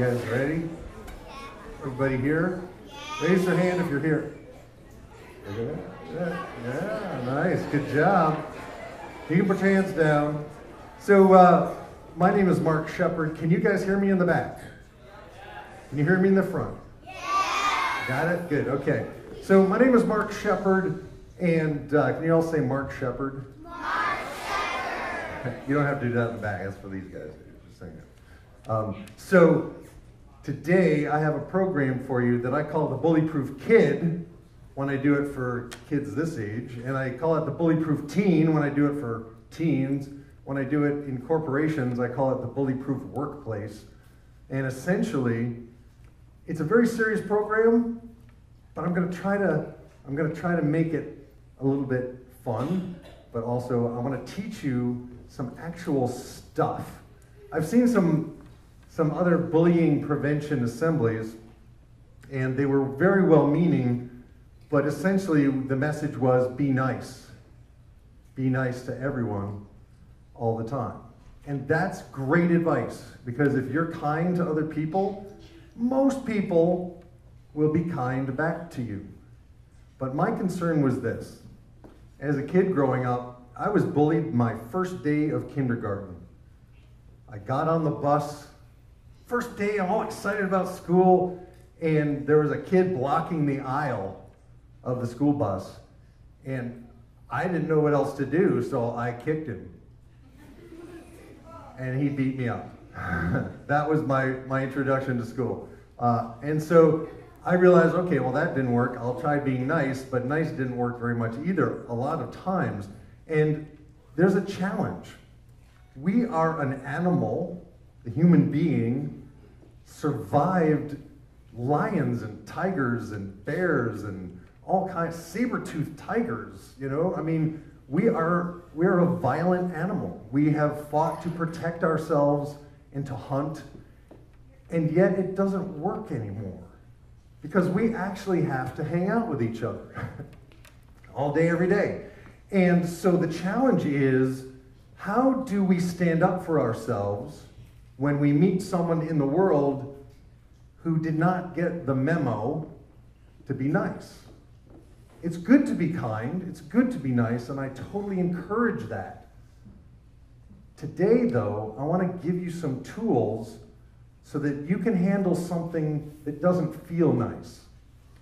You guys ready? Everybody here? Raise your hand if you're here. Look at that. Yeah, nice. Good job. You can put your hands down. So, uh, my name is Mark Shepard. Can you guys hear me in the back? Can you hear me in the front? Yeah. Got it? Good. Okay. So, my name is Mark Shepard, and uh, can you all say Mark Shepard? Mark Shepard. You don't have to do that in the back. That's for these guys. Just saying. Um, so, today I have a program for you that I call the Bullyproof Kid when I do it for kids this age, and I call it the Bullyproof Teen when I do it for teens. When I do it in corporations, I call it the Bullyproof Workplace. And essentially, it's a very serious program, but I'm going to try to I'm going to try to make it a little bit fun, but also I want to teach you some actual stuff. I've seen some some other bullying prevention assemblies, and they were very well meaning, but essentially the message was be nice. Be nice to everyone all the time. And that's great advice because if you're kind to other people, most people will be kind back to you. But my concern was this. As a kid growing up, I was bullied my first day of kindergarten. I got on the bus, first day, I'm all excited about school, and there was a kid blocking the aisle of the school bus. And I didn't know what else to do, so I kicked him and he beat me up. that was my, my introduction to school. Uh, and so I realized, okay, well, that didn't work. I'll try being nice, but nice didn't work very much either, a lot of times. And there's a challenge. We are an animal, the human being, survived lions and tigers and bears and all kinds, saber-toothed tigers, you know? I mean, we are we're a violent animal. We have fought to protect ourselves and to hunt, and yet it doesn't work anymore because we actually have to hang out with each other all day, every day. And so the challenge is how do we stand up for ourselves when we meet someone in the world who did not get the memo to be nice? It's good to be kind, it's good to be nice, and I totally encourage that. Today, though, I want to give you some tools so that you can handle something that doesn't feel nice.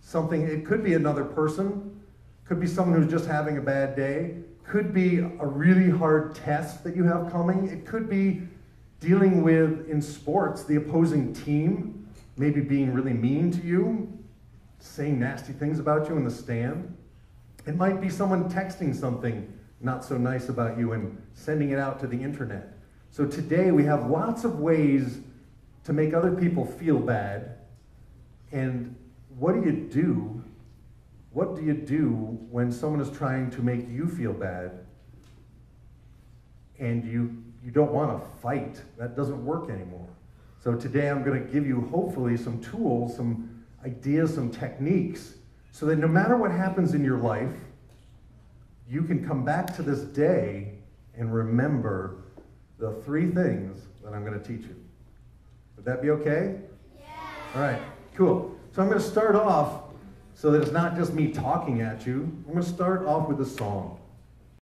Something, it could be another person, could be someone who's just having a bad day, could be a really hard test that you have coming, it could be dealing with, in sports, the opposing team, maybe being really mean to you, saying nasty things about you in the stand. It might be someone texting something not so nice about you and sending it out to the internet. So today we have lots of ways to make other people feel bad. And what do you do? What do you do when someone is trying to make you feel bad and you, you don't want to fight? That doesn't work anymore. So today I'm going to give you hopefully some tools, some ideas, some techniques, so that no matter what happens in your life, you can come back to this day and remember the three things that I'm going to teach you. Would that be okay? Yeah. All right, cool. So I'm going to start off so that it's not just me talking at you. I'm going to start off with a song.